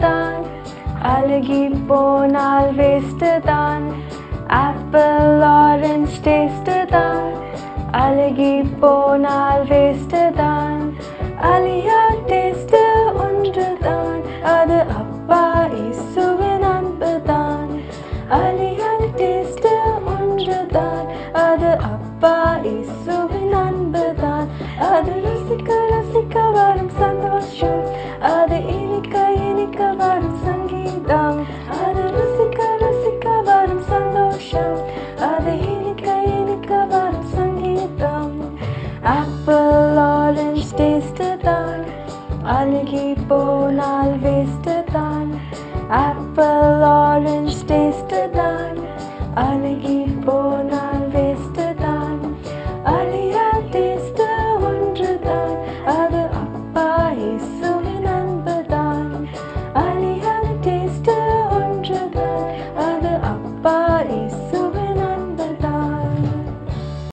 தான் அழுகி போனால் வேஸ்ட்டு தான் ஆப்பிள் ஆரஞ்ச் டேஸ்ட்டு தான் அழுகி போனால் வேஸ்ட்டு தான் அழியா டேஸ்ட்டு ஒன்று தான் அது அப்பா இசுவின் அன்பு தான் அழியா டேஸ்ட்டு ஒன்று தான் அது அப்பா இசுவின் அன்பு தான் அது போனால் வேஸ்ட் தான் ஆப்பிள் ஆரஞ்ச் டேஸ்ட் தான் அழகி போனால் வேஸ்ட் தான் அழியா டேஸ்ட் ஒன்று தான் அது அப்பா இசுவின் அன்பு தான் அழியா டேஸ்ட் ஒன்று தான் அது அப்பா இசு